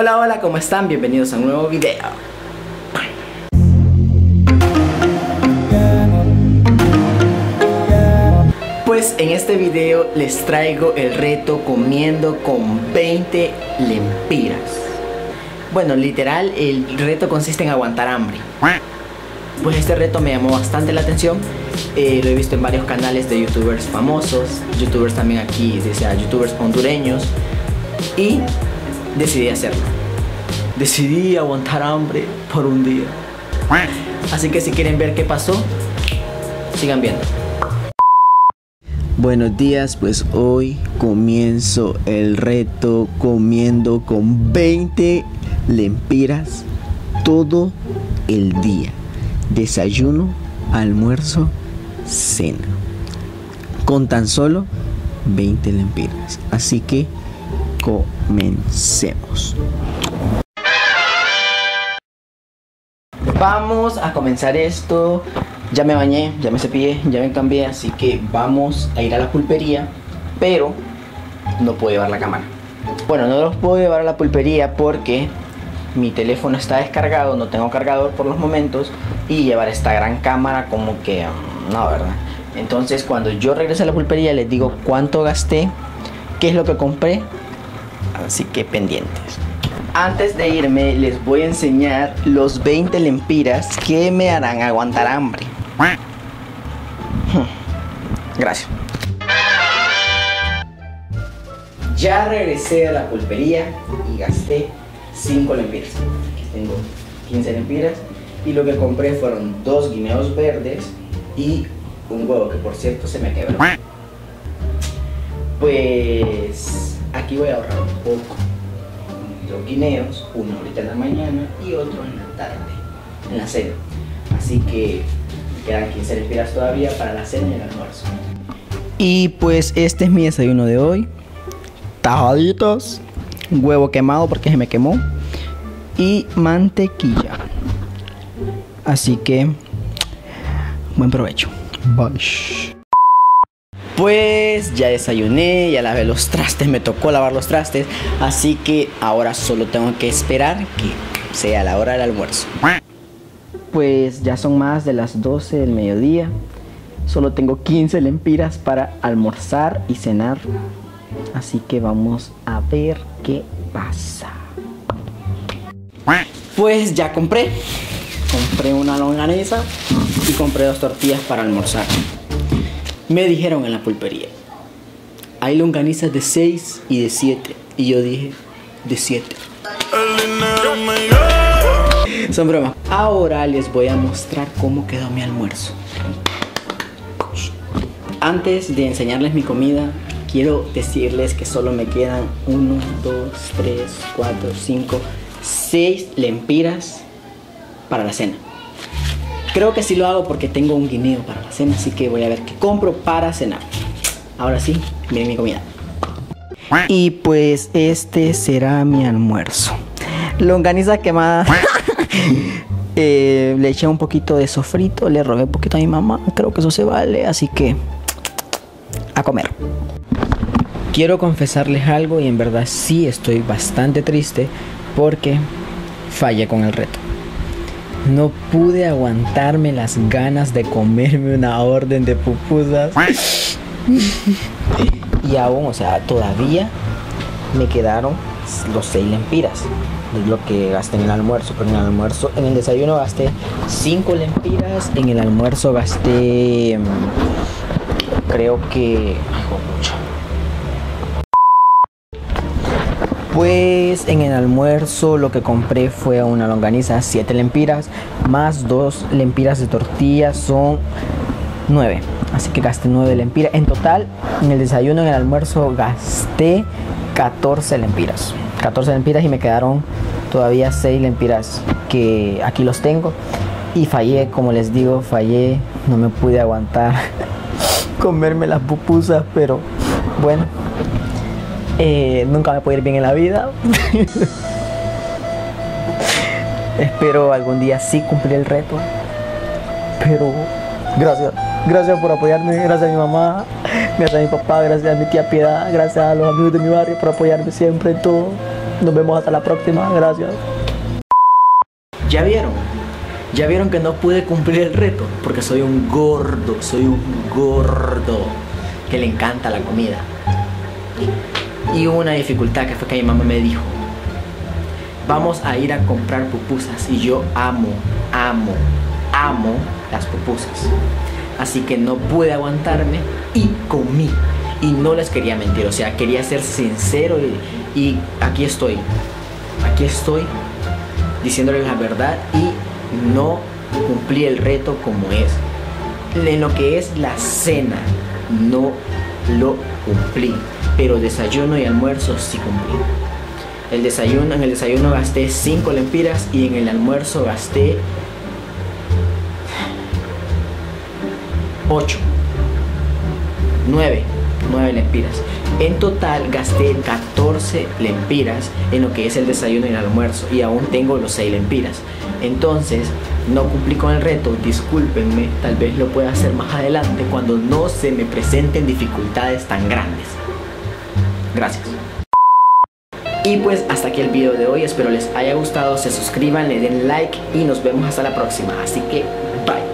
Hola, hola, ¿cómo están? Bienvenidos a un nuevo video. Pues en este video les traigo el reto comiendo con 20 lempiras. Bueno, literal, el reto consiste en aguantar hambre. Pues este reto me llamó bastante la atención. Eh, lo he visto en varios canales de youtubers famosos, youtubers también aquí, o sea, youtubers hondureños. Y decidí hacerlo. Decidí aguantar hambre por un día. Así que si quieren ver qué pasó, sigan viendo. Buenos días, pues hoy comienzo el reto comiendo con 20 lempiras todo el día. Desayuno, almuerzo, cena. Con tan solo 20 lempiras. Así que comencemos. Vamos a comenzar esto. Ya me bañé, ya me cepillé, ya me cambié, así que vamos a ir a la pulpería, pero no puedo llevar la cámara. Bueno, no los puedo llevar a la pulpería porque mi teléfono está descargado, no tengo cargador por los momentos y llevar esta gran cámara como que mm, no, ¿verdad? Entonces cuando yo regrese a la pulpería les digo cuánto gasté, qué es lo que compré, así que pendientes. Antes de irme les voy a enseñar los 20 lempiras que me harán aguantar hambre. Gracias. Ya regresé a la pulpería y gasté 5 lempiras. Aquí tengo 15 lempiras. Y lo que compré fueron dos guineos verdes y un huevo que por cierto se me quebró. Pues aquí voy a ahorrar un poco. Dos guineos, uno ahorita en la mañana y otro en la tarde, en la cena. Así que me quedan 15 lempiras todavía para la cena y el almuerzo. Y pues este es mi desayuno de hoy. Tajaditos, huevo quemado porque se me quemó y mantequilla. Así que buen provecho. Bye. Pues ya desayuné, ya lavé los trastes, me tocó lavar los trastes, así que ahora solo tengo que esperar que sea la hora del almuerzo. Pues ya son más de las 12 del mediodía. Solo tengo 15 lempiras para almorzar y cenar. Así que vamos a ver qué pasa. Pues ya compré. Compré una longaniza y compré dos tortillas para almorzar. Me dijeron en la pulpería, hay longanizas de 6 y de 7. Y yo dije, de 7. Son bromas. Ahora les voy a mostrar cómo quedó mi almuerzo. Antes de enseñarles mi comida, quiero decirles que solo me quedan 1, 2, 3, 4, 5, 6 lempiras para la cena. Creo que sí lo hago porque tengo un guineo para la cena, así que voy a ver qué compro para cenar. Ahora sí, miren mi comida. Y pues este será mi almuerzo. Longaniza quemada. Eh, le eché un poquito de sofrito, le robé un poquito a mi mamá. Creo que eso se vale, así que a comer. Quiero confesarles algo y en verdad sí estoy bastante triste porque fallé con el reto. No pude aguantarme las ganas de comerme una orden de pupusas. y aún, o sea, todavía me quedaron los 6 lempiras. Es lo que gasté en el almuerzo. Pero en el almuerzo, en el desayuno gasté 5 lempiras. En el almuerzo gasté. Creo que. Pues en el almuerzo lo que compré fue una longaniza, 7 lempiras, más 2 lempiras de tortilla, son 9. Así que gasté 9 lempiras. En total, en el desayuno, en el almuerzo, gasté 14 lempiras. 14 lempiras y me quedaron todavía 6 lempiras que aquí los tengo. Y fallé, como les digo, fallé, no me pude aguantar comerme las pupusas, pero bueno, eh, nunca me puede ir bien en la vida. Espero algún día sí cumplir el reto. Pero gracias, gracias por apoyarme, gracias a mi mamá, gracias a mi papá, gracias a mi tía Piedad, gracias a los amigos de mi barrio por apoyarme siempre en todo. Nos vemos hasta la próxima. Gracias. ¿Ya vieron? ¿Ya vieron que no pude cumplir el reto? Porque soy un gordo, soy un gordo que le encanta la comida. Y hubo una dificultad que fue que mi mamá me dijo, vamos a ir a comprar pupusas. Y yo amo, amo, amo las pupusas. Así que no pude aguantarme y comí. Y no les quería mentir, o sea, quería ser sincero y, y aquí estoy. Aquí estoy diciéndoles la verdad y no cumplí el reto como es. En lo que es la cena, no lo cumplí. Pero desayuno y almuerzo sí cumplí. El desayuno, en el desayuno gasté 5 lempiras y en el almuerzo gasté 8. 9. 9 lempiras. En total gasté 14 lempiras en lo que es el desayuno y el almuerzo y aún tengo los 6 lempiras. Entonces, no cumplí con el reto, discúlpenme, tal vez lo pueda hacer más adelante cuando no se me presenten dificultades tan grandes. Gracias. Y pues hasta aquí el video de hoy, espero les haya gustado, se suscriban, le den like y nos vemos hasta la próxima. Así que, bye.